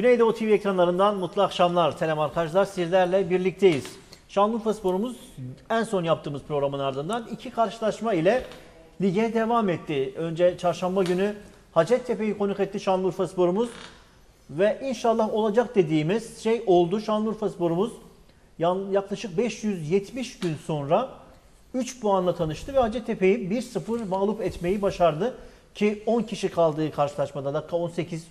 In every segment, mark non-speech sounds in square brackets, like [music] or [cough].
Güneydoğu TV ekranlarından mutlu akşamlar. Selam arkadaşlar. Sizlerle birlikteyiz. Şanlıurfa Sporumuz en son yaptığımız programın ardından iki karşılaşma ile lige devam etti. Önce çarşamba günü Hacettepe'yi konuk etti Şanlıurfa Sporumuz. Ve inşallah olacak dediğimiz şey oldu. Şanlıurfa Sporumuz yaklaşık 570 gün sonra 3 puanla tanıştı ve Hacettepe'yi 1-0 mağlup etmeyi başardı. Ki 10 kişi kaldığı karşılaşmada dakika 18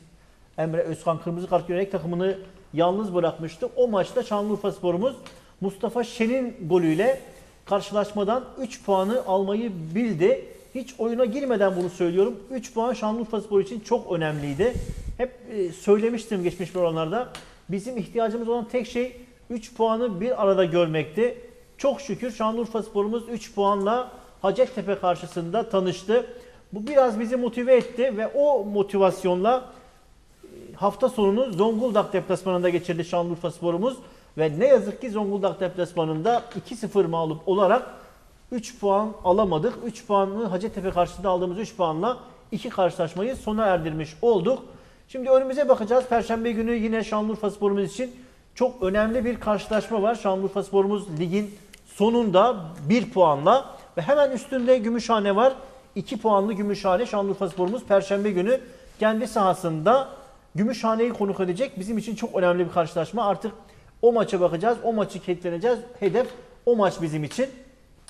Emre Özkan kırmızı kart görerek takımını yalnız bırakmıştı. O maçta Şanlıurfa Sporumuz Mustafa Şen'in golüyle karşılaşmadan 3 puanı almayı bildi. Hiç oyuna girmeden bunu söylüyorum. 3 puan Şanlıurfa Spor için çok önemliydi. Hep e, söylemiştim geçmiş programlarda. Bizim ihtiyacımız olan tek şey 3 puanı bir arada görmekti. Çok şükür Şanlıurfa Sporumuz 3 puanla Hacettepe karşısında tanıştı. Bu biraz bizi motive etti ve o motivasyonla hafta sonunu Zonguldak deplasmanında geçirdi Şanlıurfa Sporumuz ve ne yazık ki Zonguldak deplasmanında 2-0 mağlup olarak 3 puan alamadık. 3 puanı Hacettepe karşısında aldığımız 3 puanla iki karşılaşmayı sona erdirmiş olduk. Şimdi önümüze bakacağız. Perşembe günü yine Şanlıurfa Sporumuz için çok önemli bir karşılaşma var. Şanlıurfa Sporumuz ligin sonunda 1 puanla ve hemen üstünde Gümüşhane var. 2 puanlı Gümüşhane Şanlıurfa Sporumuz Perşembe günü kendi sahasında Gümüşhane'yi konuk edecek. Bizim için çok önemli bir karşılaşma. Artık o maça bakacağız. O maçı kilitleneceğiz. Hedef o maç bizim için.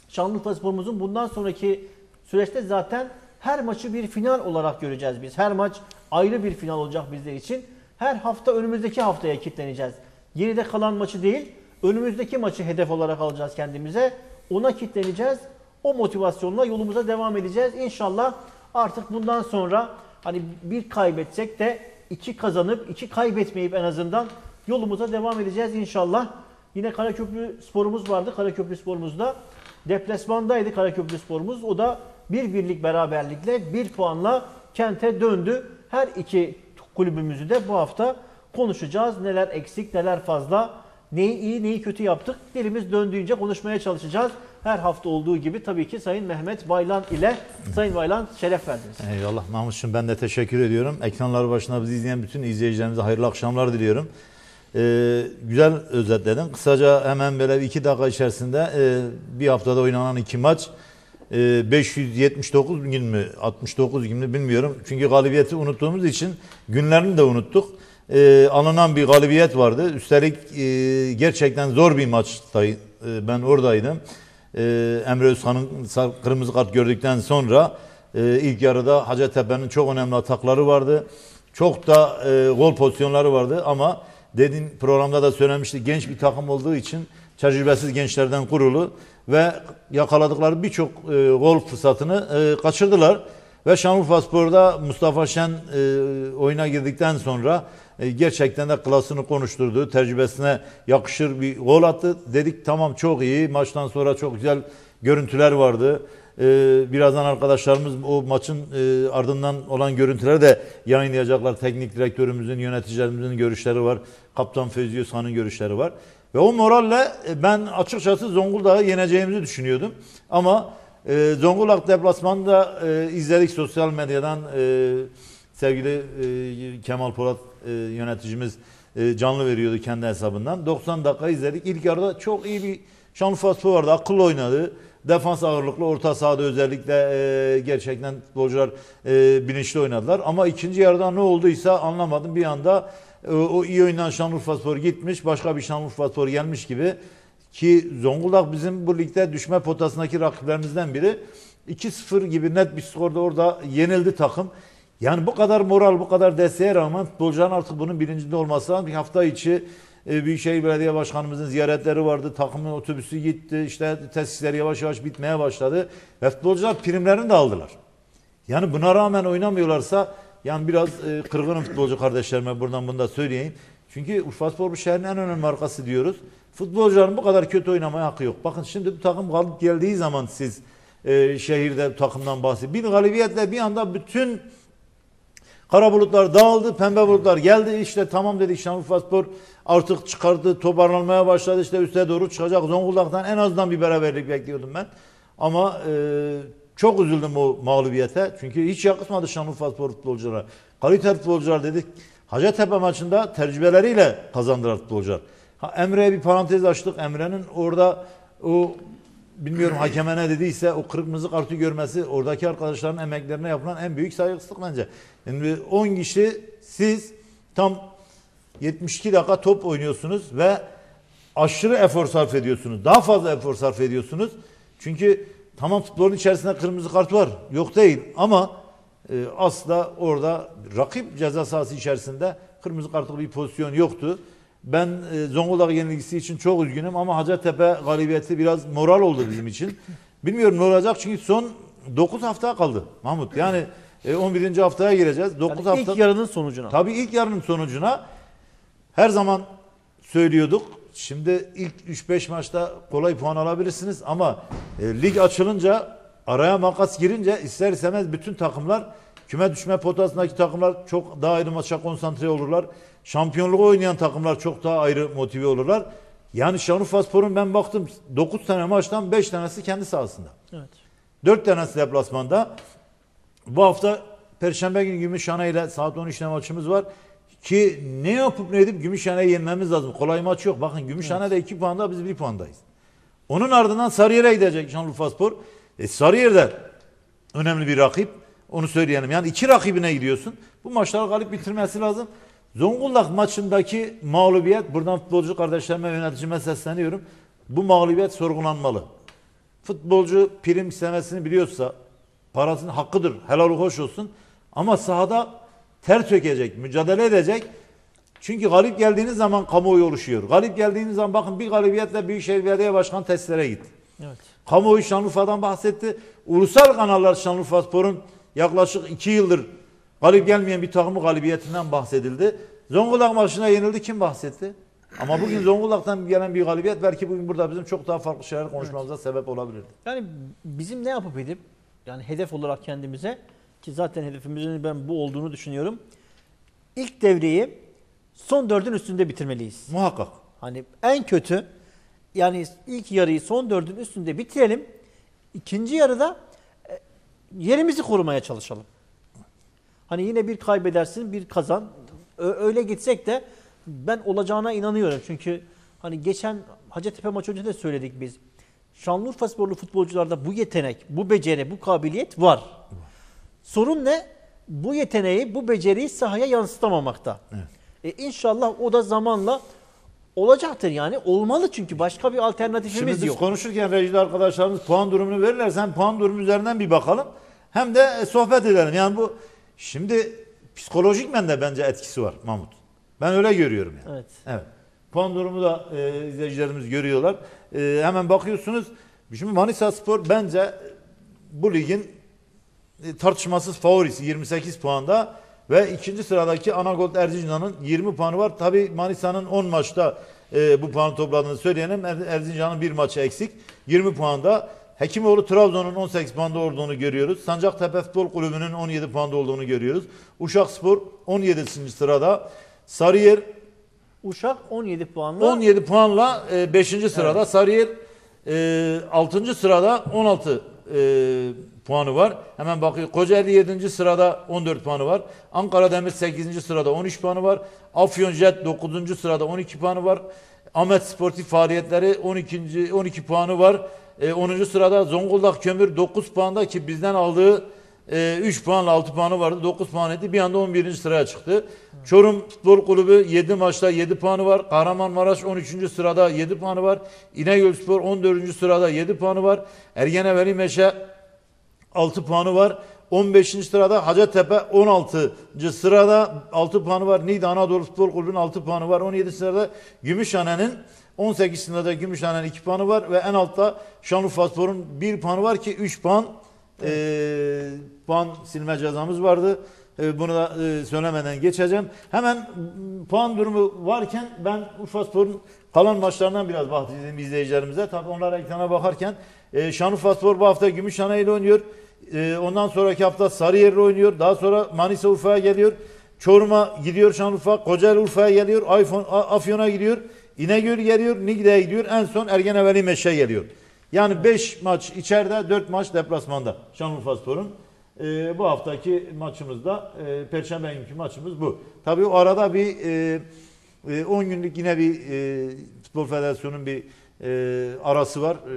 Şanlıurfa Spor'umuzun bundan sonraki süreçte zaten her maçı bir final olarak göreceğiz biz. Her maç ayrı bir final olacak bizler için. Her hafta önümüzdeki haftaya kilitleneceğiz. Geride kalan maçı değil, önümüzdeki maçı hedef olarak alacağız kendimize. Ona kilitleneceğiz. O motivasyonla yolumuza devam edeceğiz. İnşallah artık bundan sonra hani bir kaybetsek de iki kazanıp iki kaybetmeyip en azından yolumuza devam edeceğiz inşallah. Yine Karaköprü sporumuz vardı. Karaköprü sporumuzda deplasmandaydı Karaköprü sporumuz. O da bir birlik beraberlikle bir puanla kente döndü. Her iki kulübümüzü de bu hafta konuşacağız. Neler eksik, neler fazla, neyi iyi, neyi kötü yaptık. Dilimiz döndüğünce konuşmaya çalışacağız. Her hafta olduğu gibi tabii ki Sayın Mehmet Baylan ile Sayın Baylan şeref verdiniz. Eyvallah Mahmut'cum ben de teşekkür ediyorum. Ekranları başına bizi izleyen bütün izleyicilerimize hayırlı akşamlar diliyorum. Ee, güzel özetledin. Kısaca hemen böyle iki dakika içerisinde e, bir haftada oynanan iki maç e, 579 gün mü 69 gün mü bilmiyorum. Çünkü galibiyeti unuttuğumuz için günlerini de unuttuk. E, alınan bir galibiyet vardı. Üstelik e, gerçekten zor bir maçtı. E, ben oradaydım. E, Emre Özkan'ın sar- kırmızı kart gördükten sonra e, ilk yarıda Hacettepe'nin çok önemli atakları vardı. Çok da e, gol pozisyonları vardı ama dediğin programda da söylemiştik genç bir takım olduğu için tecrübesiz gençlerden kurulu ve yakaladıkları birçok e, gol fırsatını e, kaçırdılar. Ve Şanlıurfa Spor'da Mustafa Şen e, oyuna girdikten sonra e, gerçekten de klasını konuşturdu. Tecrübesine yakışır bir gol attı. Dedik tamam çok iyi. Maçtan sonra çok güzel görüntüler vardı. E, birazdan arkadaşlarımız o maçın e, ardından olan görüntüleri de yayınlayacaklar. Teknik direktörümüzün, yöneticilerimizin görüşleri var. Kaptan Fevzi Özkan'ın görüşleri var. Ve o moralle e, ben açıkçası Zonguldak'ı yeneceğimizi düşünüyordum. Ama e, Zonguldak deplasmanında e, izledik sosyal medyadan e, sevgili e, Kemal Polat e, yöneticimiz e, canlı veriyordu kendi hesabından. 90 dakika izledik. İlk yarıda çok iyi bir Şanlıurfa Spor vardı. Akıllı oynadı. Defans ağırlıklı orta sahada özellikle e, gerçekten futbolcular e, bilinçli oynadılar. Ama ikinci yarıda ne olduysa anlamadım. Bir anda e, o iyi oynayan Şanlıurfa Spor gitmiş. Başka bir Şanlıurfa Spor gelmiş gibi. Ki Zonguldak bizim bu ligde düşme potasındaki rakiplerimizden biri. 2-0 gibi net bir skorda orada yenildi takım. Yani bu kadar moral, bu kadar desteğe rağmen futbolcuların artık bunun bilincinde olması lazım. Bir hafta içi e, Büyükşehir Belediye Başkanımızın ziyaretleri vardı. Takımın otobüsü gitti. İşte tesisler yavaş yavaş bitmeye başladı. Ve futbolcular primlerini de aldılar. Yani buna rağmen oynamıyorlarsa yani biraz e, kırgınım futbolcu kardeşlerime buradan bunu da söyleyeyim. Çünkü Urfaspor bu şehrin en önemli markası diyoruz. Futbolcuların bu kadar kötü oynamaya hakkı yok. Bakın şimdi bu takım galip geldiği zaman siz e, şehirde takımdan bahsediyorsunuz. Bir galibiyetle bir anda bütün Kara bulutlar dağıldı, pembe bulutlar geldi. İşte tamam dedik Şanlıurfaspor artık çıkardı, toparlanmaya başladı. İşte üste doğru çıkacak. Zonguldak'tan en azından bir beraberlik bekliyordum ben. Ama e, çok üzüldüm o mağlubiyete. Çünkü hiç yakışmadı Şanlıurfaspor futbolculara. Kalite futbolcular dedik. Hacettepe maçında tecrübeleriyle kazandılar futbolcular. Ha, Emre'ye bir parantez açtık. Emre'nin orada o bilmiyorum [clears throat] hakeme ne dediyse o kırmızı kartı görmesi oradaki arkadaşların emeklerine yapılan en büyük saygısızlık bence. Yani 10 kişi siz tam 72 dakika top oynuyorsunuz ve aşırı efor sarf ediyorsunuz. Daha fazla efor sarf ediyorsunuz. Çünkü tamam futbolun içerisinde kırmızı kart var. Yok değil ama e, asla orada rakip ceza sahası içerisinde kırmızı kartlı bir pozisyon yoktu. Ben e, Zonguldak yenilgisi için çok üzgünüm ama Hacettepe galibiyeti biraz moral oldu bizim için. [laughs] Bilmiyorum ne olacak çünkü son 9 hafta kaldı Mahmut. Yani e, 11. haftaya gireceğiz. 9 Yani hafta ilk yarının sonucuna. Tabii ilk yarının sonucuna her zaman söylüyorduk. Şimdi ilk 3-5 maçta kolay puan alabilirsiniz ama e, lig açılınca araya makas girince ister istemez bütün takımlar küme düşme potasındaki takımlar çok daha ayrı maça konsantre olurlar. Şampiyonluğu oynayan takımlar çok daha ayrı motive olurlar. Yani Şanlıurfaspor'un ben baktım 9 tane maçtan 5 tanesi kendi sahasında. Evet. 4 tanesi deplasmanda. Bu hafta Perşembe günü Gümüşhane ile saat 13'te maçımız var. Ki ne yapıp ne edip Gümüşhane'yi yenmemiz lazım. Kolay maç yok. Bakın Gümüşhane'de 2 puanda biz 1 puandayız. Onun ardından Sarıyer'e gidecek Şanlıurfaspor. E Sarıyer'de önemli bir rakip. Onu söyleyelim. Yani iki rakibine gidiyorsun. Bu maçları galip bitirmesi lazım. Zonguldak maçındaki mağlubiyet, buradan futbolcu kardeşlerime, yöneticime sesleniyorum. Bu mağlubiyet sorgulanmalı. Futbolcu prim istemesini biliyorsa parasının hakkıdır. Helal hoş olsun. Ama sahada ter tökecek, mücadele edecek. Çünkü galip geldiğiniz zaman kamuoyu oluşuyor. Galip geldiğiniz zaman bakın bir galibiyetle Büyükşehir Belediye Başkanı testlere gitti. Evet. Kamuoyu Şanlıurfa'dan bahsetti. Ulusal kanallar Şanlıurfaspor'un yaklaşık iki yıldır galip gelmeyen bir takımı galibiyetinden bahsedildi. Zonguldak maçına yenildi kim bahsetti? Ama bugün Zonguldak'tan gelen bir galibiyet belki bugün burada bizim çok daha farklı şeyler konuşmamıza sebep olabilirdi. Yani bizim ne yapıp edip yani hedef olarak kendimize ki zaten hedefimizin ben bu olduğunu düşünüyorum. İlk devreyi son dördün üstünde bitirmeliyiz. Muhakkak. Hani en kötü yani ilk yarıyı son dördün üstünde bitirelim. İkinci yarıda e, yerimizi korumaya çalışalım. Hani yine bir kaybedersin bir kazan. Öyle gitsek de ben olacağına inanıyorum. Çünkü hani geçen Hacettepe maçı önce de söyledik biz. Şanlıurfasporlu futbolcularda bu yetenek, bu beceri, bu kabiliyet var. Sorun ne? Bu yeteneği, bu beceriyi sahaya yansıtamamakta. E inşallah o da zamanla olacaktır yani. Olmalı çünkü başka bir Şimdi alternatifimiz biz yok. konuşurken rejide arkadaşlarımız puan durumunu verirlerse hem puan durumu üzerinden bir bakalım hem de e, sohbet edelim. Yani bu şimdi psikolojik de bence etkisi var Mahmut. Ben öyle görüyorum yani. Evet. Evet. Puan durumu da e, izleyicilerimiz görüyorlar. E, hemen bakıyorsunuz. Şimdi Manisa Spor bence bu ligin e, tartışmasız favorisi 28 puanda ve ikinci sıradaki Anagold Erzincan'ın 20 puanı var. Tabi Manisa'nın 10 maçta e, bu puanı topladığını söyleyelim. Er- Erzincan'ın bir maçı eksik. 20 puanda. Hekimoğlu Trabzon'un 18 puanda olduğunu görüyoruz. Sancaktepe Futbol Kulübü'nün 17 puanda olduğunu görüyoruz. Uşak Spor 17. sırada. Sarıyer Uşak 17 puanla 17 puanla 5. sırada. Sarıyer 6. sırada 16 e, puanı var. Hemen bakıyor. Kocaeli 7. sırada 14 puanı var. Ankara Demir 8. sırada 13 puanı var. Afyon Jet 9. sırada 12 puanı var. Ahmet Sportif Faaliyetleri 12. 12 puanı var. E, 10. sırada Zonguldak Kömür 9 puanda ki bizden aldığı e, 3 puanla 6 puanı vardı. 9 puan etti. Bir anda 11. sıraya çıktı. Çorum Futbol Kulübü 7 maçta 7 puanı var. Kahramanmaraş 13. sırada 7 puanı var. İnegöl Spor 14. sırada 7 puanı var. Ergeneveli Meşe 6 puanı var. 15. sırada Hacettepe 16. sırada 6 puanı var. Niğde Anadolu Futbol Kulübü'nün 6 puanı var. 17. sırada Gümüşhane'nin 18 sırada Gümüşhane'nin 2 puanı var ve en altta Şanlıurfaspor'un 1 puanı var ki 3 puan e, puan silme cezamız vardı. E, bunu da e, söylemeden geçeceğim. Hemen puan durumu varken ben Urfaspor'un kalan maçlarından biraz bahsedeyim izleyicilerimize. Tabii onlar ekrana bakarken e, Şanlıurfaspor bu hafta Gümüşhane ile oynuyor. E, ondan sonraki hafta Sarıyer'le oynuyor. Daha sonra Manisa Urfa'ya geliyor. Çorum'a gidiyor Şanlıurfa. Kocaeli Urfa'ya geliyor. Afyon'a gidiyor. İnegöl geliyor. Niğde'ye gidiyor. En son Ergeneveli Meşe geliyor. Yani 5 maç içeride 4 maç deplasmanda Şanlıurfaspor'un. E, bu haftaki maçımızda e, Perşembe günkü maçımız bu. Tabii o arada bir e, e, 10 günlük yine bir e, Futbol Federasyonu'nun bir e, arası var. E,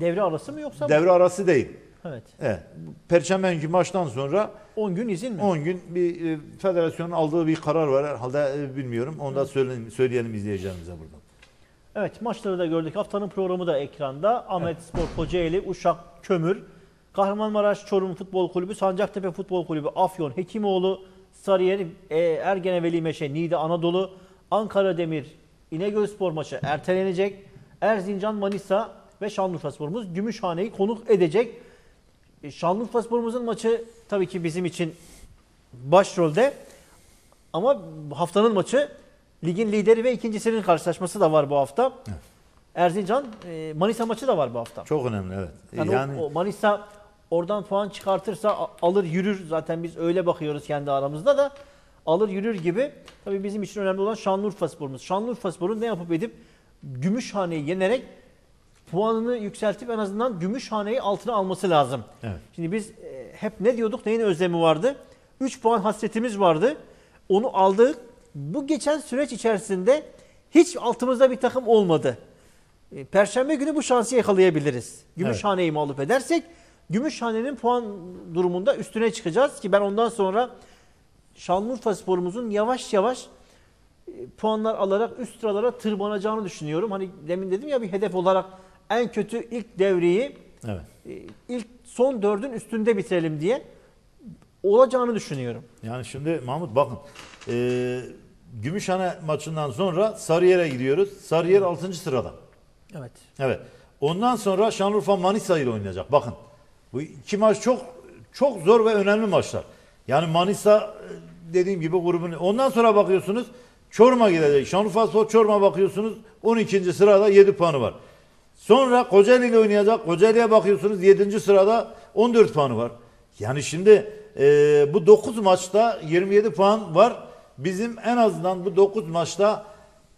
Devre arası mı yoksa? devre arası değil. Evet. Evet. Perşembe günkü maçtan sonra 10 gün izin mi? 10 gün bir e, federasyonun aldığı bir karar var herhalde e, bilmiyorum. Onu da söyleyelim, söyleyelim izleyicilerimize buradan. Evet maçları da gördük. Haftanın programı da ekranda. Ahmet Spor Kocaeli, Uşak Kömür, Kahramanmaraş Çorum Futbol Kulübü, Sancaktepe Futbol Kulübü, Afyon Hekimoğlu, Sarıyer, e, Ergene Veli Meşe, Niğde Anadolu, Ankara Demir, İnegöl Spor maçı ertelenecek. Erzincan Manisa ve Şanlıurfa Spor'umuz Gümüşhane'yi konuk edecek. E, Şanlıurfa Spor'umuzun maçı tabii ki bizim için başrolde. Ama haftanın maçı ligin lideri ve ikincisinin karşılaşması da var bu hafta. Erzincan e, Manisa maçı da var bu hafta. Çok önemli evet. Yani, Yani, o, o Manisa oradan puan çıkartırsa alır yürür zaten biz öyle bakıyoruz kendi aramızda da alır yürür gibi. Tabii bizim için önemli olan Şanlıurfa Spor'umuz. Şanlıurfa Spor'un ne yapıp edip Gümüşhane'yi yenerek puanını yükseltip en azından Gümüşhane'yi altına alması lazım. Evet. Şimdi biz e, hep ne diyorduk? Neyin özlemi vardı? 3 puan hasretimiz vardı. Onu aldık. Bu geçen süreç içerisinde hiç altımızda bir takım olmadı. E, Perşembe günü bu şansı yakalayabiliriz. Gümüşhane'yi mağlup edersek Gümüşhane'nin puan durumunda üstüne çıkacağız ki ben ondan sonra Şanlıurfa sporumuzun yavaş yavaş e, puanlar alarak üst sıralara tırmanacağını düşünüyorum. Hani demin dedim ya bir hedef olarak en kötü ilk devreyi evet. e, ilk son dördün üstünde bitirelim diye olacağını düşünüyorum. Yani şimdi Mahmut bakın. E, Gümüşhane maçından sonra Sarıyer'e gidiyoruz. Sarıyer 6. sırada. Evet. Evet. Ondan sonra Şanlıurfa Manisa ile oynayacak. Bakın. Bu iki maç çok çok zor ve önemli maçlar. Yani Manisa e, dediğim gibi grubun. Ondan sonra bakıyorsunuz Çorum'a gidecek. Şanlıurfa Spor Çorum'a bakıyorsunuz 12. sırada 7 puanı var. Sonra Kocaeli ile oynayacak. Kocaeli'ye bakıyorsunuz 7. sırada 14 puanı var. Yani şimdi e, bu 9 maçta 27 puan var. Bizim en azından bu 9 maçta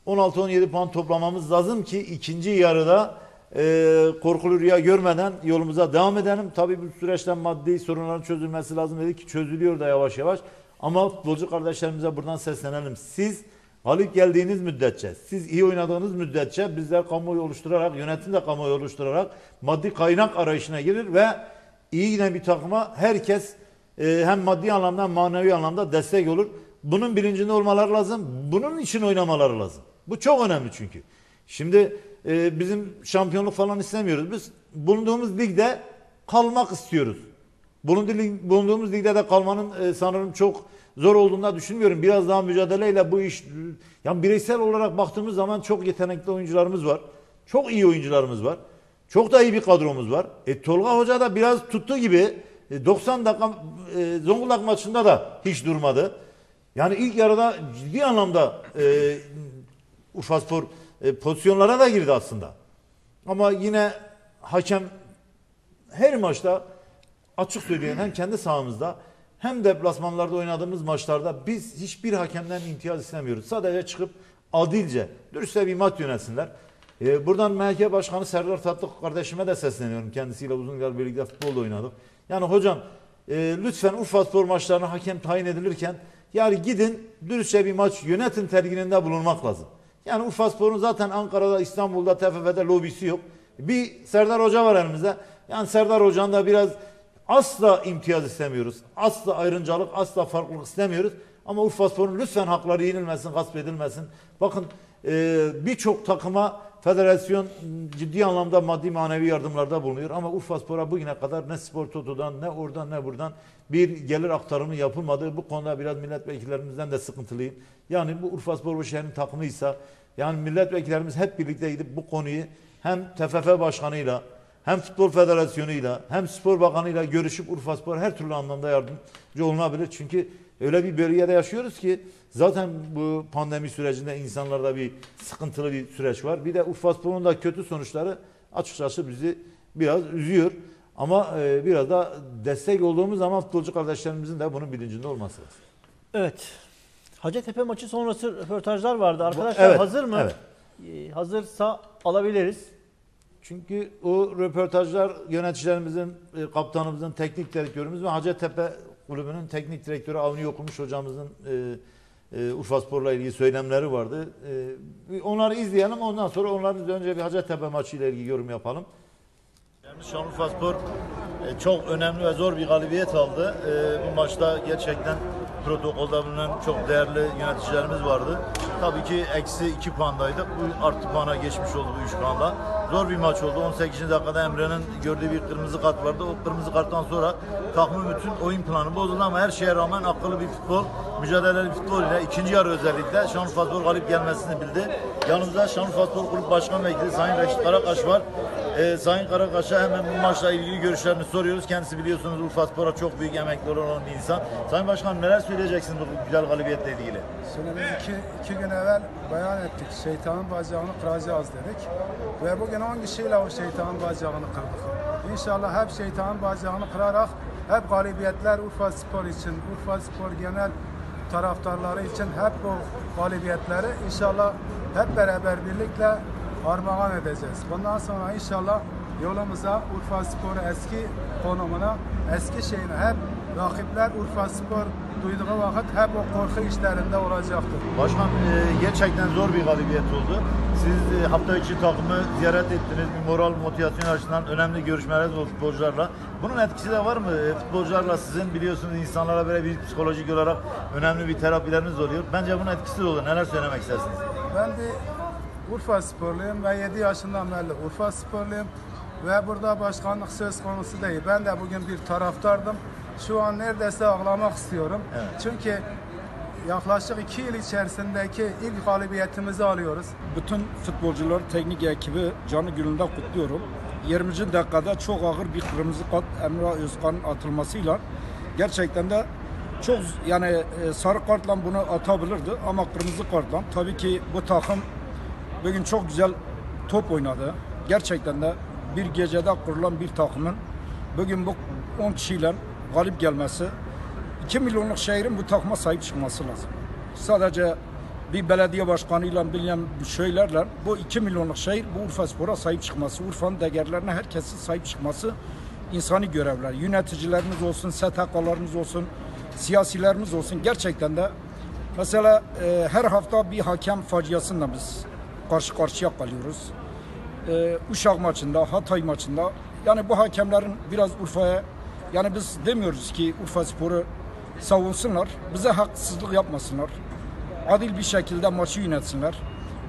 16-17 puan toplamamız lazım ki ikinci yarıda e, korkulu rüya görmeden yolumuza devam edelim. Tabii bu süreçten maddi sorunların çözülmesi lazım dedik ki çözülüyor da yavaş yavaş. Ama futbolcu kardeşlerimize buradan seslenelim. Siz galip geldiğiniz müddetçe, siz iyi oynadığınız müddetçe bizler kamuoyu oluşturarak, yönetim de kamuoyu oluşturarak maddi kaynak arayışına girir ve iyi giden bir takıma herkes e, hem maddi anlamda hem manevi anlamda destek olur. Bunun bilincinde olmaları lazım. Bunun için oynamaları lazım. Bu çok önemli çünkü. Şimdi e, bizim şampiyonluk falan istemiyoruz. Biz bulunduğumuz ligde kalmak istiyoruz. Bulunduğumuz ligde de kalmanın e, sanırım çok zor olduğunu düşünmüyorum. Biraz daha mücadeleyle bu iş yani bireysel olarak baktığımız zaman çok yetenekli oyuncularımız var. Çok iyi oyuncularımız var. Çok da iyi bir kadromuz var. E, Tolga Hoca da biraz tuttu gibi e, 90 dakika e, Zonguldak maçında da hiç durmadı. Yani ilk yarıda ciddi anlamda e, Urfaspor e, pozisyonlara da girdi aslında. Ama yine hakem her maçta açık söyleyen hem kendi sahamızda hem deplasmanlarda oynadığımız maçlarda biz hiçbir hakemden imtiyaz istemiyoruz. Sadece çıkıp adilce, dürüstçe bir maç yönetsinler. Ee, buradan MHK Başkanı Serdar Tatlı kardeşime de sesleniyorum. Kendisiyle uzun yıllar birlikte futbolda oynadık. Yani hocam e, lütfen Urfa Spor maçlarına hakem tayin edilirken yani gidin dürüstçe bir maç yönetin telgininde bulunmak lazım. Yani Urfa Spor'un zaten Ankara'da, İstanbul'da, TFF'de lobisi yok. Bir Serdar Hoca var elimizde. Yani Serdar Hoca'nın da biraz asla imtiyaz istemiyoruz. Asla ayrıncalık, asla farklılık istemiyoruz. Ama Urfa Spor'un lütfen hakları yenilmesin, gasp edilmesin. Bakın e, birçok takıma federasyon ciddi anlamda maddi manevi yardımlarda bulunuyor. Ama Urfa Spor'a bugüne kadar ne spor totodan ne oradan ne buradan bir gelir aktarımı yapılmadı. Bu konuda biraz milletvekillerimizden de sıkıntılıyım. Yani bu Urfa Spor bu şehrin takımıysa yani milletvekillerimiz hep birlikte gidip bu konuyu hem TFF başkanıyla hem Futbol Federasyonu'yla hem Spor Bakanı'yla görüşüp Urfa Spor her türlü anlamda yardımcı olunabilir. Çünkü öyle bir bölgede yaşıyoruz ki zaten bu pandemi sürecinde insanlarda bir sıkıntılı bir süreç var. Bir de Urfa Spor'un da kötü sonuçları açıkçası bizi biraz üzüyor. Ama e, biraz da destek olduğumuz zaman futbolcu kardeşlerimizin de bunun bilincinde olması lazım. Evet. Hacettepe maçı sonrası röportajlar vardı. Arkadaşlar Evet, hazır mı? evet. Ee, hazırsa alabiliriz. Çünkü o röportajlar yöneticilerimizin, e, kaptanımızın, teknik direktörümüz ve Hacettepe Kulübü'nün teknik direktörü Avni Okumuş hocamızın e, e, Urfa Spor'la ilgili söylemleri vardı. E, onları izleyelim ondan sonra onların önce bir Hacettepe maçı ile ilgili yorum yapalım. Şanlıurfa Spor e, çok önemli ve zor bir galibiyet aldı. E, Bu maçta gerçekten protokolda bulunan çok değerli yöneticilerimiz vardı. Tabii ki eksi 2 puandaydık. Bu artı puana geçmiş oldu bu 3 puanla. Zor bir maç oldu. 18. dakikada Emre'nin gördüğü bir kırmızı kart vardı. O kırmızı karttan sonra takımın bütün oyun planı bozuldu ama her şeye rağmen akıllı bir futbol, mücadeleli bir futbol ile ikinci yarı özellikle Şanlıurfa Spor galip gelmesini bildi. Yanımızda Şanlıurfa Spor Kulüp Başkan Vekili Sayın Reşit Karakaş var. Ee, Sayın Karakaş'a hemen bu maçla ilgili görüşlerini soruyoruz. Kendisi biliyorsunuz Urfa Spor'a çok büyük emekleri olan bir insan. Sayın Başkan neler söyleyeceksiniz bu güzel galibiyetle ilgili? Biz iki, iki gün evvel beyan ettik. Şeytanın bacağını kıracağız dedik. Ve bugün 10 kişiyle o şeytanın bacağını kırdık. İnşallah hep şeytanın bacağını kırarak hep galibiyetler Urfa Spor için, Urfa Spor genel taraftarları için hep bu galibiyetleri inşallah hep beraber birlikte armağan edeceğiz. Bundan sonra inşallah yolumuza Urfa Spor'u eski konumuna, eski şeyine hep rakipler Urfa Spor duyduğu vakit hep o korku işlerinde olacaktır. Başkan e, gerçekten zor bir galibiyet oldu. Siz e, hafta içi takımı ziyaret ettiniz. Bir moral motivasyon açısından önemli görüşmeleriniz oldu futbolcularla. Bunun etkisi de var mı? E, futbolcularla sizin biliyorsunuz insanlara böyle bir psikolojik olarak önemli bir terapileriniz oluyor. Bence bunun etkisi de olur. Neler söylemek istersiniz? Ben de Urfa sporluyum ve 7 yaşından beri Urfa sporluyum ve burada başkanlık söz konusu değil. Ben de bugün bir taraftardım. Şu an neredeyse ağlamak istiyorum. Çünkü yaklaşık 2 yıl içerisindeki ilk galibiyetimizi alıyoruz. Bütün futbolcular, teknik ekibi canı gönülden kutluyorum. 20. dakikada çok ağır bir kırmızı kart Emre Özkan'ın atılmasıyla gerçekten de çok yani e, sarı kartla bunu atabilirdi ama kırmızı kartla tabii ki bu takım bugün çok güzel top oynadı. Gerçekten de bir gecede kurulan bir takımın bugün bu 10 kişiyle galip gelmesi 2 milyonluk şehrin bu takıma sahip çıkması lazım. Sadece bir belediye başkanıyla bilen şeylerle bu 2 milyonluk şehir bu Urfa Spor'a sahip çıkması, Urfa'nın değerlerine herkesin sahip çıkması insani görevler. Yöneticilerimiz olsun, STK'larımız olsun, siyasilerimiz olsun gerçekten de mesela e, her hafta bir hakem faciasıyla biz karşı karşıya kalıyoruz. E, Uşak maçında, Hatay maçında yani bu hakemlerin biraz Urfa'ya yani biz demiyoruz ki Urfa Spor'u savunsunlar, bize haksızlık yapmasınlar adil bir şekilde maçı yönetsinler.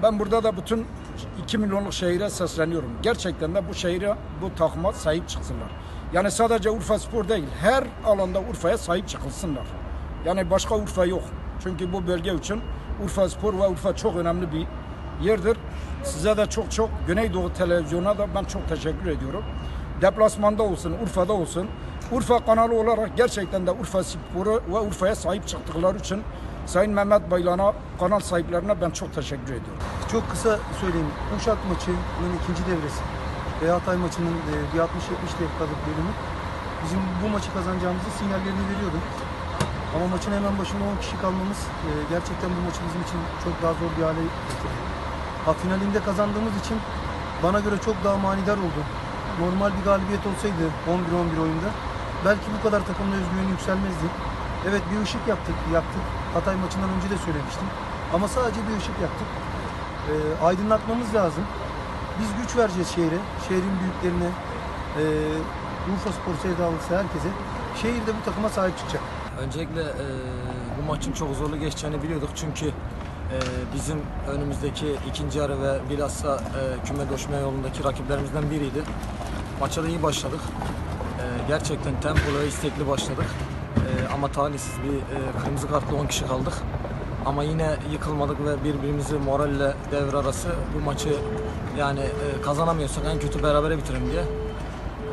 Ben burada da bütün 2 milyonluk şehire sesleniyorum. Gerçekten de bu şehire, bu takıma sahip çıksınlar. Yani sadece Urfa Spor değil, her alanda Urfa'ya sahip çıkılsınlar. Yani başka Urfa yok. Çünkü bu bölge için Urfa Spor ve Urfa çok önemli bir yerdir. Size de çok çok Güneydoğu Televizyonu'na da ben çok teşekkür ediyorum. Deplasmanda olsun, Urfa'da olsun. Urfa kanalı olarak gerçekten de Urfa Spor'u ve Urfa'ya sahip çıktıkları için Sayın Mehmet Baylan'a, kanal sahiplerine ben çok teşekkür ediyorum. Çok kısa söyleyeyim. Uşak maçının ikinci devresi ve Hatay maçının e, bir 60-70 dakikalık bölümü bizim bu maçı kazanacağımızı sinyallerini veriyordu. Ama maçın hemen başında 10 kişi kalmamız e, gerçekten bu maçı bizim için çok daha zor bir hale getirdi. Ha, finalinde kazandığımız için bana göre çok daha manidar oldu. Normal bir galibiyet olsaydı 11-11 oyunda belki bu kadar takımın özgüveni yükselmezdi. Evet bir ışık yaptık, yaktık. Hatay maçından önce de söylemiştim. Ama sadece bir ışık yaktık. Ee, aydınlatmamız lazım. Biz güç vereceğiz şehre, şehrin büyüklerine, ee, Urfa Spor sevdalısı herkese. Şehir de bu takıma sahip çıkacak. Öncelikle e, bu maçın çok zorlu geçeceğini biliyorduk çünkü e, bizim önümüzdeki ikinci yarı ve bilhassa e, küme düşme yolundaki rakiplerimizden biriydi. Maça da iyi başladık. E, gerçekten tempolu ve istekli başladık. E, ama talihsiz bir e, kırmızı kartla 10 kişi kaldık. Ama yine yıkılmadık ve birbirimizi moralle devre arası bu maçı yani e, kazanamıyorsak en kötü berabere bitirelim diye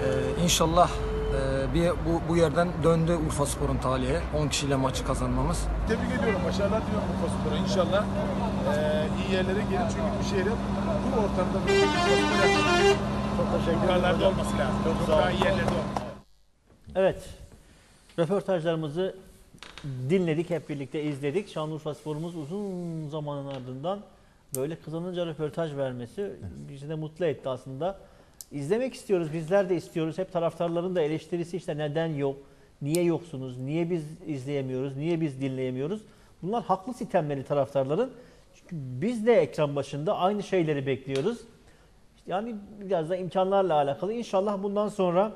ee, inşallah e, bir bu, bu yerden döndü Urfa Spor'un talihe. 10 kişiyle maçı kazanmamız. Tebrik ediyorum. Başarılar diliyorum Urfa Spor'a. İnşallah eee, iyi yerlere gelir. Çünkü bu şehrin bu ortamda bir yapmak Çok teşekkür yukarılarda olması lazım. Çok, daha iyi yerlerde olması Evet. Röportajlarımızı dinledik, hep birlikte izledik. Şanlıurfa Spor'umuz uzun zamanın ardından böyle kazanınca röportaj vermesi bizi de mutlu etti aslında. izlemek istiyoruz. Bizler de istiyoruz. Hep taraftarların da eleştirisi işte neden yok? Niye yoksunuz? Niye biz izleyemiyoruz? Niye biz dinleyemiyoruz? Bunlar haklı sitemleri taraftarların. Çünkü biz de ekran başında aynı şeyleri bekliyoruz. Yani biraz da imkanlarla alakalı. İnşallah bundan sonra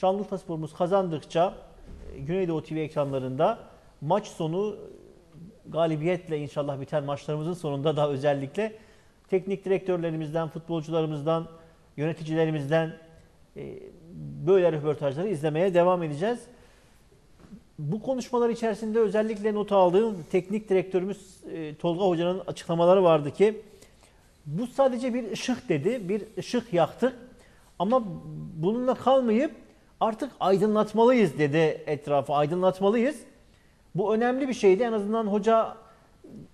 Şanlıurfa Spor'umuz kazandıkça e, Güneydoğu TV ekranlarında maç sonu e, galibiyetle inşallah biten maçlarımızın sonunda da özellikle teknik direktörlerimizden, futbolcularımızdan, yöneticilerimizden e, böyle röportajları izlemeye devam edeceğiz. Bu konuşmalar içerisinde özellikle not aldığım teknik direktörümüz Tolga Hoca'nın açıklamaları vardı ki bu sadece bir ışık dedi, bir ışık yaktık ama bununla kalmayıp artık aydınlatmalıyız dedi etrafı, aydınlatmalıyız. Bu önemli bir şeydi. En azından hoca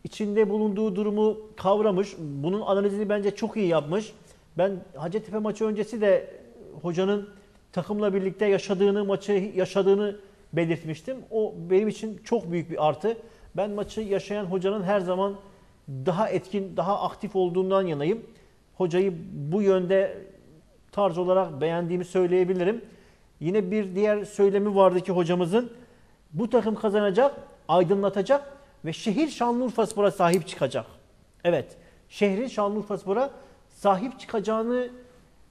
içinde bulunduğu durumu kavramış. Bunun analizini bence çok iyi yapmış. Ben Hacettepe maçı öncesi de hocanın takımla birlikte yaşadığını, maçı yaşadığını belirtmiştim. O benim için çok büyük bir artı. Ben maçı yaşayan hocanın her zaman daha etkin, daha aktif olduğundan yanayım. Hocayı bu yönde tarz olarak beğendiğimi söyleyebilirim. Yine bir diğer söylemi vardı ki hocamızın bu takım kazanacak, aydınlatacak ve şehir Şanlıurfaspor'a sahip çıkacak. Evet, şehrin Şanlıurfaspor'a sahip çıkacağını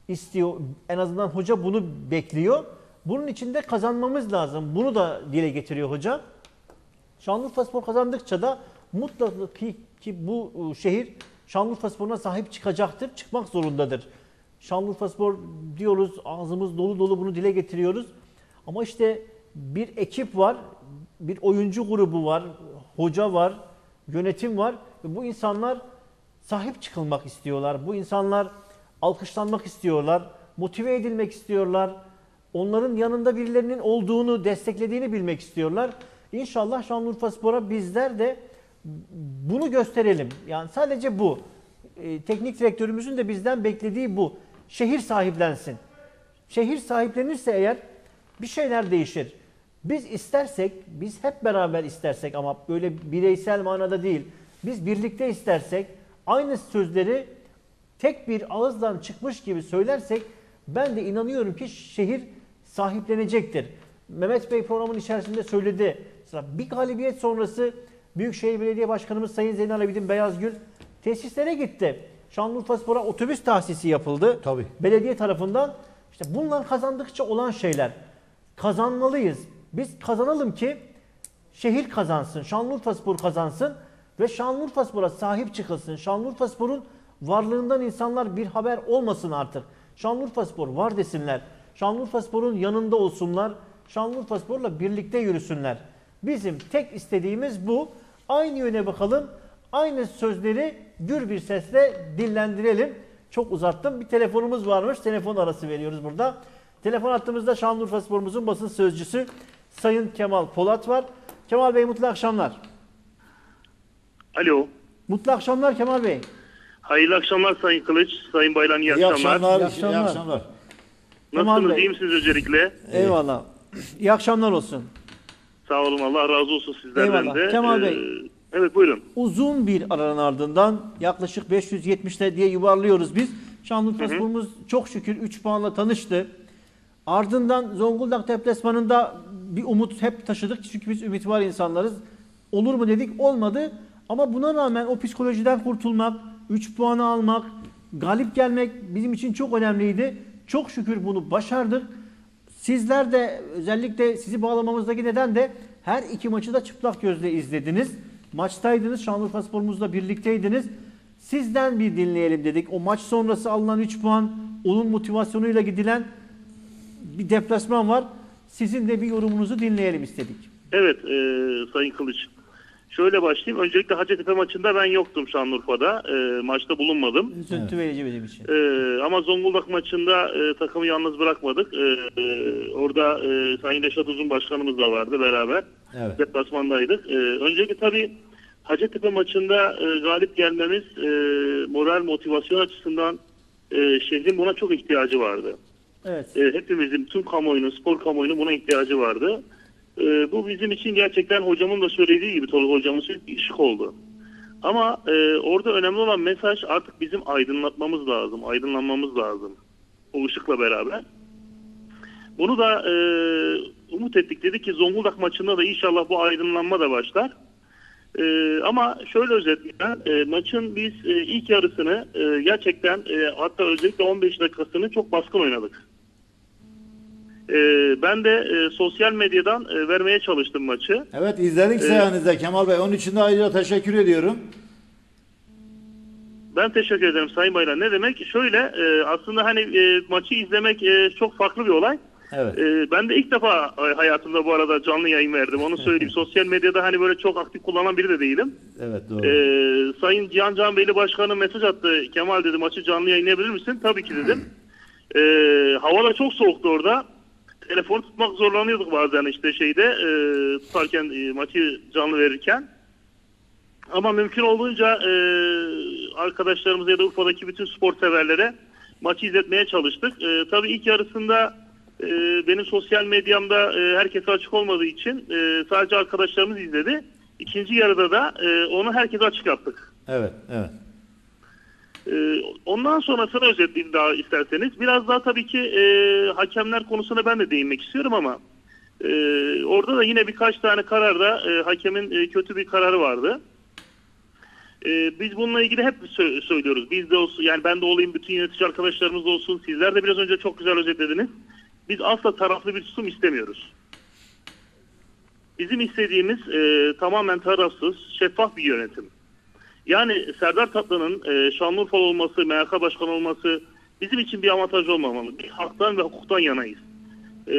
istiyor. En azından hoca bunu bekliyor. Bunun için de kazanmamız lazım. Bunu da dile getiriyor hoca. Şanlıurfaspor kazandıkça da mutlaka ki, ki bu e, şehir Şanlıurfaspor'una sahip çıkacaktır, çıkmak zorundadır. Şanlıurfaspor diyoruz, ağzımız dolu dolu bunu dile getiriyoruz. Ama işte bir ekip var, bir oyuncu grubu var, hoca var, yönetim var. Ve bu insanlar sahip çıkılmak istiyorlar. Bu insanlar alkışlanmak istiyorlar, motive edilmek istiyorlar. Onların yanında birilerinin olduğunu, desteklediğini bilmek istiyorlar. İnşallah Şanlıurfaspor'a bizler de bunu gösterelim. Yani sadece bu. E, teknik direktörümüzün de bizden beklediği bu. Şehir sahiplensin. Şehir sahiplenirse eğer bir şeyler değişir. Biz istersek, biz hep beraber istersek ama böyle bireysel manada değil. Biz birlikte istersek aynı sözleri tek bir ağızdan çıkmış gibi söylersek ben de inanıyorum ki şehir sahiplenecektir. Mehmet Bey programın içerisinde söyledi. Mesela bir galibiyet sonrası Büyükşehir Belediye Başkanımız Sayın Zeynel Abidin Beyazgül tesislere gitti. Şanlıurfaspor'a otobüs tahsisi yapıldı. Tabii. Belediye tarafından. İşte bunlar kazandıkça olan şeyler. Kazanmalıyız. Biz kazanalım ki şehir kazansın, Şanlıurfaspor kazansın ve Şanlıurfaspor'a sahip çıkılsın. Şanlıurfaspor'un varlığından insanlar bir haber olmasın artık. Şanlıurfaspor var desinler. Şanlıurfaspor'un yanında olsunlar. Şanlıurfaspor'la birlikte yürüsünler. Bizim tek istediğimiz bu. Aynı yöne bakalım. Aynı sözleri gür bir sesle dillendirelim. Çok uzattım. Bir telefonumuz varmış. Telefon arası veriyoruz burada. Telefon attığımızda Şanlıurfaspor'umuzun basın sözcüsü Sayın Kemal Polat var. Kemal Bey mutlu akşamlar. Alo. Mutlu akşamlar Kemal Bey. Hayırlı akşamlar Sayın Kılıç, Sayın Baylan iyi, İyi akşamlar. akşamlar. İyi iyi akşamlar. akşamlar. Kemal Nasılsınız, iyi misiniz öncelikle? Eyvallah. İyi akşamlar olsun. Sağ olun, Allah razı olsun sizlerden Eyvallah. de. Kemal Ee, Bey. Evet buyurun. Uzun bir aranın ardından yaklaşık 570'te diye yuvarlıyoruz biz. Şanlıurfaspor'umuz çok şükür 3 puanla tanıştı. Ardından Zonguldak deplasmanında bir umut hep taşıdık. Çünkü biz ümit var insanlarız. Olur mu dedik olmadı. Ama buna rağmen o psikolojiden kurtulmak, 3 puanı almak, galip gelmek bizim için çok önemliydi. Çok şükür bunu başardık. Sizler de özellikle sizi bağlamamızdaki neden de her iki maçı da çıplak gözle izlediniz. Maçtaydınız, Şanlıurfaspor'umuzla birlikteydiniz. Sizden bir dinleyelim dedik. O maç sonrası alınan 3 puan, onun motivasyonuyla gidilen bir deplasman var. Sizin de bir yorumunuzu dinleyelim istedik. Evet e, Sayın Kılıç. Şöyle başlayayım. Öncelikle Hacettepe maçında ben yoktum Şanlıurfa'da. E, maçta bulunmadım. Üzüntü verici benim için. E, ama Zonguldak maçında e, takımı yalnız bırakmadık. E, e, orada e, Sayın Reşat Uzun Başkanımız da vardı beraber. Evet. deplasmandaydık. Ee, öncelikle tabii Hacettepe maçında e, galip gelmemiz e, moral motivasyon açısından e, şehrin buna çok ihtiyacı vardı. Evet. E, hepimizin, tüm kamuoyunun, spor kamuoyunun buna ihtiyacı vardı. E, bu bizim için gerçekten hocamın da söylediği gibi, Tolga hocamın söylediği ışık oldu. Ama e, orada önemli olan mesaj artık bizim aydınlatmamız lazım, aydınlanmamız lazım. O ışıkla beraber. Bunu da e, umut ettik. Dedik ki Zonguldak maçında da inşallah bu aydınlanma da başlar. E, ama şöyle özetleyeyim. E, maçın biz e, ilk yarısını e, gerçekten e, hatta özellikle 15 dakikasını çok baskın oynadık. E, ben de e, sosyal medyadan e, vermeye çalıştım maçı. Evet izledik sayenizde Kemal Bey. Onun için de ayrıca teşekkür ediyorum. Ben teşekkür ederim Sayın Bayram. Ne demek? Şöyle e, aslında hani e, maçı izlemek e, çok farklı bir olay. Evet. E, ben de ilk defa e, hayatımda bu arada canlı yayın verdim. Onu söyleyeyim. [laughs] Sosyal medyada hani böyle çok aktif kullanan biri de değilim. Evet doğru. E, Sayın Cihan Can Beyli Başkanı mesaj attı. Kemal dedi maçı canlı yayınlayabilir misin? Tabii ki dedim. [clears throat] E, hava da çok soğuktu orada. Telefonu tutmak zorlanıyorduk bazen işte şeyde e, tutarken e, maçı canlı verirken. Ama mümkün olduğunca e, arkadaşlarımıza ya da Urfa'daki bütün spor severlere maçı izletmeye çalıştık. E, tabii ilk yarısında e, benim sosyal medyamda e, herkese açık olmadığı için e, sadece arkadaşlarımız izledi. İkinci yarıda da e, onu herkese açık yaptık. Evet, evet. Ee, ondan sonrasını özetleyeyim daha isterseniz. Biraz daha tabii ki e, hakemler konusuna ben de değinmek istiyorum ama e, orada da yine birkaç tane kararda e, hakemin e, kötü bir kararı vardı. E, biz bununla ilgili hep sö- söylüyoruz. Biz de olsun yani ben de olayım bütün yönetici arkadaşlarımız da olsun. Sizler de biraz önce çok güzel özetlediniz. Biz asla taraflı bir tutum istemiyoruz. Bizim istediğimiz e, tamamen tarafsız, şeffaf bir yönetim. Yani Serdar Tatlı'nın e, Şanlıurfa olması, MHK Başkanı olması bizim için bir avantaj olmamalı. Biz haktan ve hukuktan yanayız. E,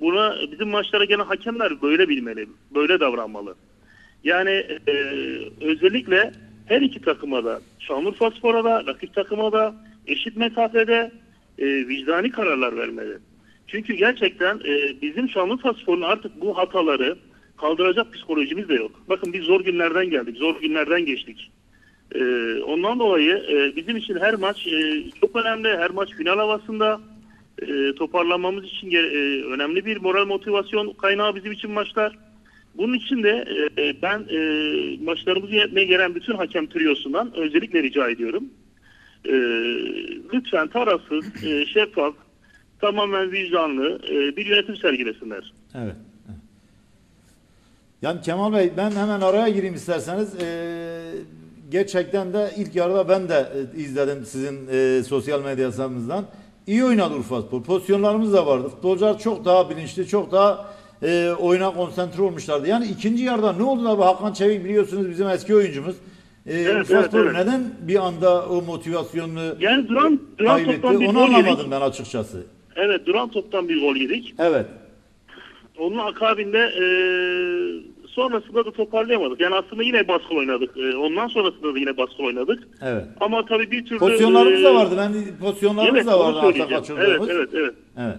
buna bizim maçlara gelen hakemler böyle bilmeli, böyle davranmalı. Yani e, özellikle her iki takıma da, Şanlıurfa Spor'a da, rakip takıma da eşit mesafede e, vicdani kararlar vermeli. Çünkü gerçekten e, bizim Şanlıurfa Spor'un artık bu hataları kaldıracak psikolojimiz de yok. Bakın biz zor günlerden geldik, zor günlerden geçtik. E, ondan dolayı e, bizim için her maç e, çok önemli. Her maç final havasında e, toparlanmamız için e, önemli bir moral motivasyon kaynağı bizim için maçlar. Bunun için de e, ben e, maçlarımızı yönetmeye gelen bütün hakem triyosundan özellikle rica ediyorum. E, lütfen tarafsız, e, şeffaf, tamamen vicdanlı e, bir yönetim sergilesinler. Evet. Yani Kemal Bey ben hemen araya gireyim isterseniz. Ee, gerçekten de ilk yarıda ben de e, izledim sizin e, sosyal medya hesabınızdan. İyi oynadı Urfaspor. Pozisyonlarımız da vardı. Futbolcular çok daha bilinçli, çok daha e, oyuna konsantre olmuşlardı. Yani ikinci yarıda ne oldu da bu Hakan Çevik biliyorsunuz bizim eski oyuncumuz. E, Evet, Urfaspor evet, evet. neden bir anda o motivasyonunu Yani duran, duran kaybetti? toptan bir Onu gol yedik. anlamadım ben açıkçası. Evet duran toptan bir gol yedik. Evet. Onun akabinde e, sonrasında da toparlayamadık. Yani aslında yine baskı oynadık. E, ondan sonrasında da yine baskı oynadık. Evet. Ama tabii bir türlü... Pozisyonlarımız e, da vardı. Ben pozisyonlarımız Evet, da vardı. Evet, evet, evet. Evet.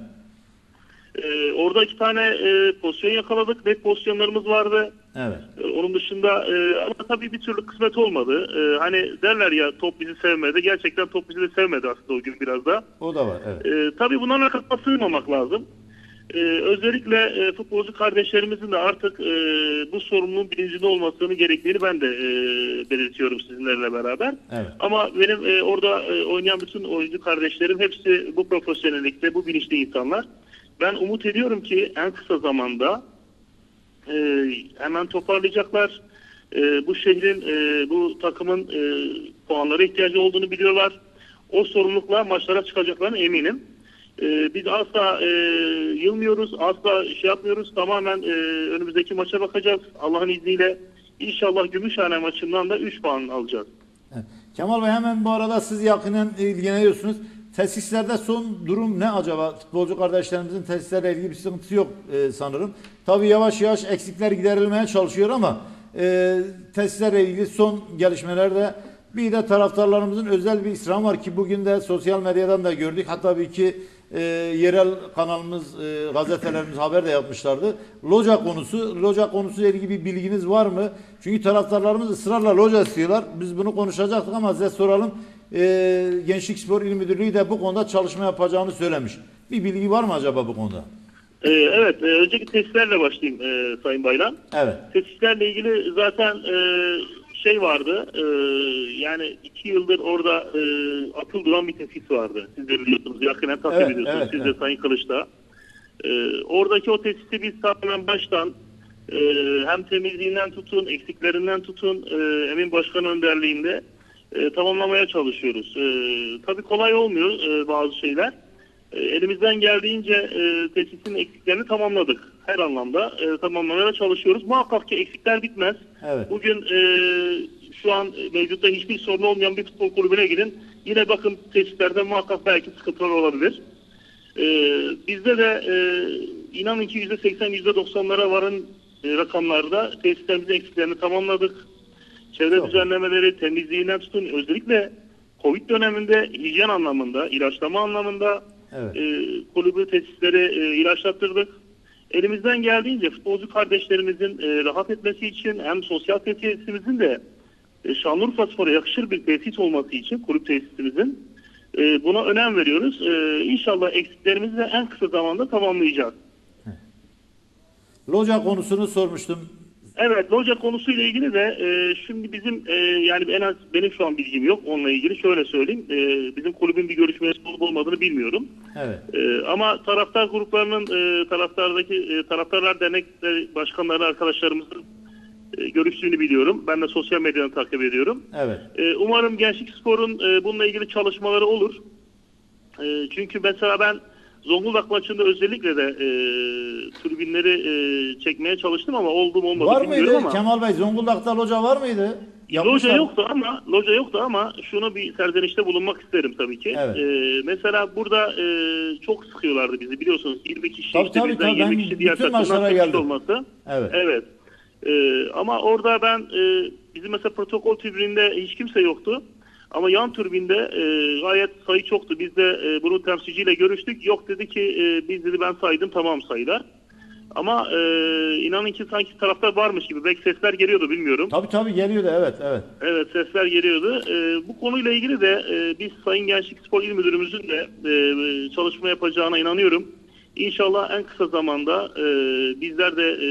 E, orada iki tane e, pozisyon yakaladık. Net pozisyonlarımız vardı. Evet. E, onun dışında e, ama tabii bir türlü kısmet olmadı. E, hani derler ya top bizi sevmedi. Gerçekten top bizi de sevmedi aslında o gün biraz da. O da var. Evet. E, tabii bunların arkasına sığmamak lazım. E, özellikle e, futbolcu kardeşlerimizin de artık e, bu sorumluluğun bilincinde olmasını gerektiğini ben de e, belirtiyorum sizinlerle beraber. Evet. Ama benim e, orada e, oynayan bütün oyuncu kardeşlerim hepsi bu profesyonellikte, bu bilinçli insanlar. Ben umut ediyorum ki en kısa zamanda e, hemen toparlayacaklar. E, bu şehrin, e, bu takımın e, puanlara ihtiyacı olduğunu biliyorlar. O sorumlulukla maçlara çıkacaklarına eminim. E, biz asla e, yılmıyoruz, asla şey yapmıyoruz. Tamamen e, önümüzdeki maça bakacağız. Allah'ın izniyle inşallah Gümüşhane maçından da 3 puan alacağız. Evet. Kemal Bey hemen bu arada siz yakinen ilgileniyorsunuz. Tesislerde son durum ne acaba? Futbolcu kardeşlerimizin tesislerle ilgili bir sıkıntısı yok e, sanırım. Tabii yavaş yavaş eksikler giderilmeye çalışıyor ama e, tesislerle ilgili son gelişmelerde bir de taraftarlarımızın özel bir istirhamı var ki bugün de sosyal medyadan da gördük. Hatta bir iki e, yerel kanalımız, e, gazetelerimiz haber de yapmışlardı. Loca konusu, loca konusuyla ilgili bir bilginiz var mı? Çünkü taraftarlarımız ısrarla loca istiyorlar. Biz bunu konuşacaktık ama size soralım. E, Gençlik Spor İl Müdürlüğü de bu konuda çalışma yapacağını söylemiş. Bir bilgi var mı acaba bu konuda? E, evet, e, önceki testlerle başlayayım e, Sayın Bayram. Evet. Tesislerle ilgili zaten e, şey vardı. e, yani iki yıldır orada e, atıl duran bir tesis vardı. Siz de biliyorsunuz. Yakinen takip Evet, ediyorsunuz. evet, Siz de evet. Sayın Kılıç'ta. E, oradaki o tesisi biz tamamen baştan e, hem temizliğinden tutun, eksiklerinden tutun e, Emin Başkan önderliğinde e, tamamlamaya çalışıyoruz. E, tabii kolay olmuyor e, bazı şeyler. E, elimizden geldiğince e, tesisin eksiklerini tamamladık. Her anlamda e, tamamlamaya çalışıyoruz. Muhakkak ki eksikler bitmez. Evet. Bugün e, şu an mevcutta hiçbir sorun olmayan bir futbol kulübüne gidin. Yine bakın tesislerde muhakkak belki sıkıntılar olabilir. E, bizde de e, inanın ki %80 %90'lara varın e, rakamlarda tesislerimizin eksiklerini tamamladık. Çevre Çok. düzenlemeleri, temizliğinden tutun. Özellikle Covid döneminde hijyen anlamında, ilaçlama anlamında Evet. e, kulübü tesisleri e, ilaçlattırdık. Elimizden geldiğince futbolcu kardeşlerimizin e, rahat etmesi için hem sosyal tesisimizin de e, Şanlıurfa Spor'a yakışır bir tesis olması için kulüp tesisimizin e, buna önem veriyoruz. E, inşallah eksiklerimizi de en kısa zamanda tamamlayacağız. Loca konusunu sormuştum. Evet loca konusuyla ilgili de e, şimdi bizim e, yani en az benim şu an bilgim yok onunla ilgili şöyle söyleyeyim e, bizim kulübün bir görüşmesi olup olmadığını bilmiyorum. Evet. E, ama taraftar gruplarının e, taraftardaki e, taraftarlar dernekleri başkanları arkadaşlarımızın e, görüştüğünü biliyorum. Ben de sosyal medyadan takip ediyorum. Evet. E, umarım Gençlik Spor'un e, bununla ilgili çalışmaları olur. E, çünkü mesela ben Zonguldak maçında özellikle de e, tribünleri e, çekmeye çalıştım ama oldu mu olmadı Var mıydı ama. Kemal Bey? Zonguldak'ta loca var mıydı? Yapmışlar. Loca yoktu ama loca yoktu ama şunu bir serzenişte bulunmak isterim tabii ki. Evet. Ee, mesela burada e, çok sıkıyorlardı bizi biliyorsunuz 20 kişi Tabii, işte tabii, bizden tabii. 20 Ben kişi diğer takımdan maçlara 8 kişi geldim. olması. Evet. Evet. Ee, ama orada ben e, bizim mesela protokol tribününde hiç kimse yoktu. Ama yan türbinde e, gayet sayı çoktu. Biz de e, bunun temsilciyle görüştük. Yok dedi ki e, biz dedi ben saydım tamam sayılar. Ama e, inanın ki sanki taraftar varmış gibi. Belki sesler geliyordu bilmiyorum. Tabii tabii geliyordu evet evet. Evet sesler geliyordu. Ee, bu konuyla ilgili de e, biz Sayın Gençlik Spor İl Müdürümüzün de e, çalışma yapacağına inanıyorum. İnşallah en kısa zamanda e, bizler de e,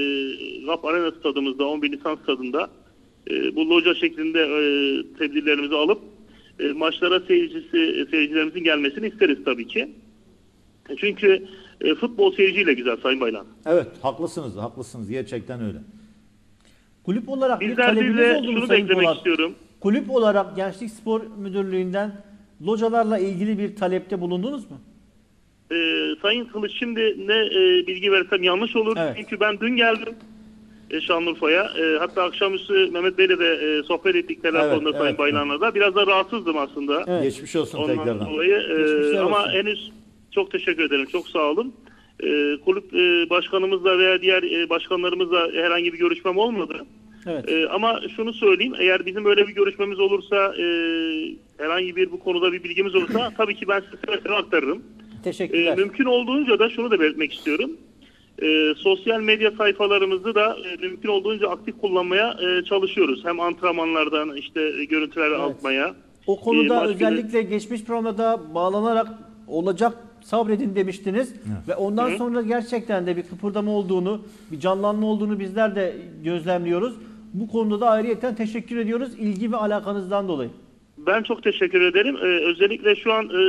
RAP Arena stadımızda 11 Nisan stadında e, bu loca şeklinde e, tedbirlerimizi alıp e, maçlara seyircisi, seyircilerimizin gelmesini isteriz tabii ki. Çünkü e, futbol seyirciyle güzel Sayın Baylan. Evet haklısınız haklısınız gerçekten öyle. Kulüp olarak bir Bizler talebiniz de oldu mu şunu Sayın eklemek Polat? istiyorum. Kulüp olarak Gençlik Spor Müdürlüğü'nden localarla ilgili bir talepte bulundunuz mu? Ee, Sayın Kılıç şimdi ne e, bilgi versem yanlış olur. Evet. Çünkü ben dün geldim e, Şanlıurfa'ya. E, hatta akşamüstü Mehmet Bey'le de e, sohbet ettik telefonda Evet, Sayın evet. Baylan'la da. Biraz da rahatsızdım aslında. Evet. Geçmiş olsun Ondan tekrardan. dolayı e, ama olsun. henüz çok teşekkür ederim. Çok sağ olun. E, kulüp e, başkanımızla veya diğer e, başkanlarımızla herhangi bir görüşmem olmadı. Evet. E, ama şunu söyleyeyim, eğer bizim öyle bir görüşmemiz olursa, e, herhangi bir bu konuda bir bilgimiz olursa [clears throat] tabii ki ben size aktarırım. E, Teşekkürler. mümkün olduğunca da şunu da belirtmek istiyorum. E, sosyal medya sayfalarımızı da e, mümkün olduğunca aktif kullanmaya e, çalışıyoruz. Hem antrenmanlardan işte e, görüntüler almaya. O konuda e, maç günü- özellikle geçmiş programda bağlanarak olacak sabredin demiştiniz ve ondan sonra gerçekten de bir kıpırdama olduğunu, bir canlanma olduğunu bizler de gözlemliyoruz. Bu konuda da ayrıyeten teşekkür ediyoruz ilgi ve alakanızdan dolayı. Ben çok teşekkür ederim. Ee, özellikle şu an e,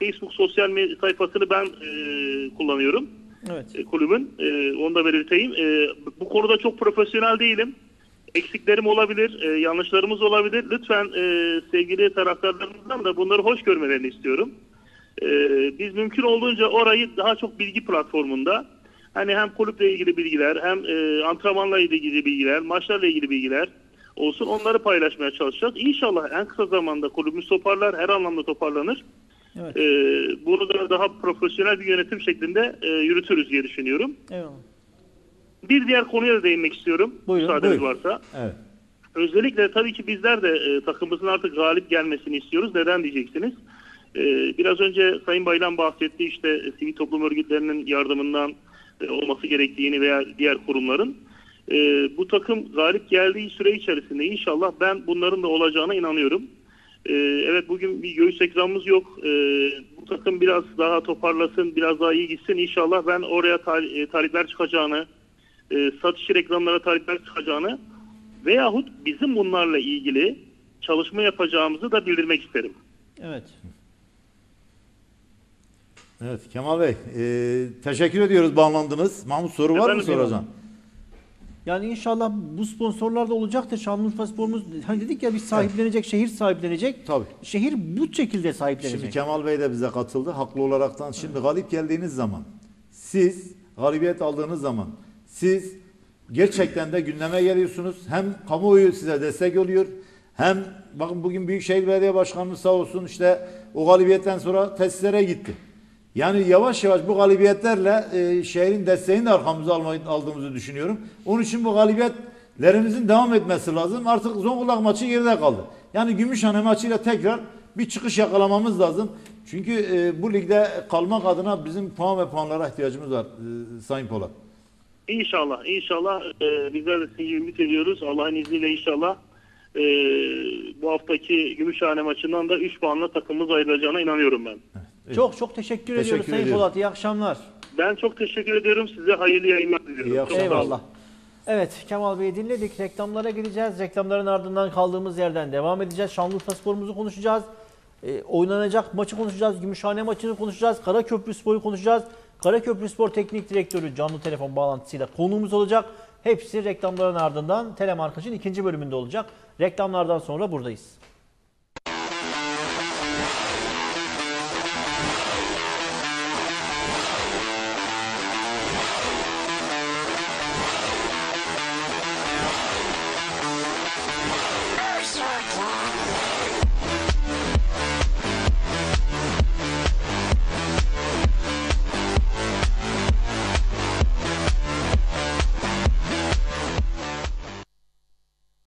Facebook sosyal medya sayfasını ben e, kullanıyorum. Evet. e, kulübün. E, onu da belirteyim. E, bu konuda çok profesyonel değilim. Eksiklerim olabilir, e, yanlışlarımız olabilir. Lütfen e, sevgili taraftarlarımızdan da bunları hoş görmelerini istiyorum. E, biz mümkün olduğunca orayı daha çok bilgi platformunda hani hem kulüple ilgili bilgiler hem e, antrenmanla ilgili bilgiler, maçlarla ilgili bilgiler olsun onları paylaşmaya çalışacağız. İnşallah en kısa zamanda kulübümüz toparlar, her anlamda toparlanır. Evet. E, bunu da daha profesyonel bir yönetim şeklinde e, yürütürüz diye düşünüyorum. Eyvallah. Bir diğer konuya da değinmek istiyorum. Buyurun, müsaadeniz buyurun. varsa. Evet. Özellikle tabii ki bizler de e, takımımızın artık galip gelmesini istiyoruz. Neden diyeceksiniz? E, biraz önce Sayın Baylan bahsetti işte e, sivil toplum örgütlerinin yardımından e, olması gerektiğini veya diğer kurumların. E, bu takım galip geldiği süre içerisinde inşallah ben bunların da olacağına inanıyorum. E, evet bugün bir göğüs ekranımız yok. E, bu takım biraz daha toparlasın, biraz daha iyi gitsin. İnşallah ben oraya tal- e, talipler çıkacağını, e, satış reklamlara talipler çıkacağını Veyahut bizim bunlarla ilgili çalışma yapacağımızı da bildirmek isterim. Evet. Evet Kemal Bey e, teşekkür ediyoruz bağlandınız. Mahmut soru var mı Efendim, soracağım? Yani inşallah bu sponsorlar da olacaktır. Şanlıurfa Spor'umuz hani dedik ya biz sahiplenecek, şehir sahiplenecek. Tabii. Şehir bu şekilde sahiplenecek. Şimdi Kemal Bey de bize katıldı. Haklı olaraktan şimdi galip geldiğiniz zaman siz galibiyet aldığınız zaman siz gerçekten de gündeme geliyorsunuz. Hem kamuoyu size destek oluyor. Hem bakın bugün Büyükşehir Belediye Başkanımız sağ olsun işte o galibiyetten sonra tesislere gitti. Yani yavaş yavaş bu galibiyetlerle e, şehrin desteğini de arkamıza almayı, aldığımızı düşünüyorum. Onun için bu galibiyetlerimizin devam etmesi lazım. Artık Zonguldak maçı geride kaldı. Yani Gümüşhane maçıyla tekrar bir çıkış yakalamamız lazım. Çünkü e, bu ligde kalmak adına bizim puan ve puanlara ihtiyacımız var e, Sayın Polat. İnşallah, inşallah e, bizler de sizi ümit ediyoruz. Allah'ın izniyle inşallah e, bu haftaki Gümüşhane maçından da 3 puanla takımımız ayrılacağına inanıyorum ben. Çok çok teşekkür, ediyoruz Teşekkür Sayın ediyorum. Polat. İyi akşamlar. Ben çok teşekkür ediyorum. Size hayırlı yayınlar diliyorum. İyi olun. Eyvallah. Evet Kemal Bey'i dinledik. Reklamlara gideceğiz. Reklamların ardından kaldığımız yerden devam edeceğiz. Şanlıurfa sporumuzu konuşacağız. Ee, oynanacak maçı konuşacağız. Gümüşhane maçını konuşacağız. Karaköprü Spor'u konuşacağız. Karaköprü Spor Teknik Direktörü canlı telefon bağlantısıyla konuğumuz olacak. Hepsi reklamların ardından Telemarkaj'ın ikinci bölümünde olacak. Reklamlardan sonra buradayız.